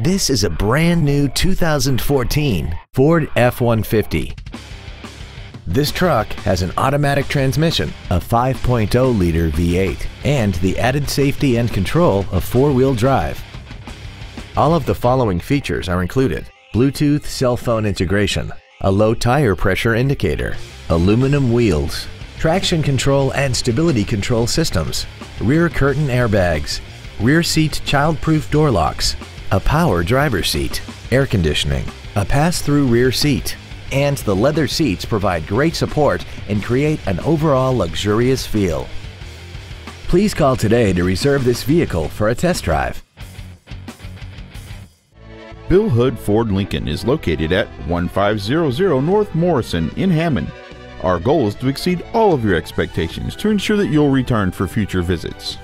This is a brand new 2014 Ford F-150. This truck has an automatic transmission, a 5.0-liter V8, and the added safety and control of four-wheel drive. All of the following features are included. Bluetooth cell phone integration, a low tire pressure indicator, aluminum wheels, traction control and stability control systems, rear curtain airbags, rear seat child-proof door locks, a power driver seat, air conditioning, a pass-through rear seat, and the leather seats provide great support and create an overall luxurious feel. Please call today to reserve this vehicle for a test drive. Bill Hood Ford Lincoln is located at 1500 North Morrison in Hammond. Our goal is to exceed all of your expectations to ensure that you'll return for future visits.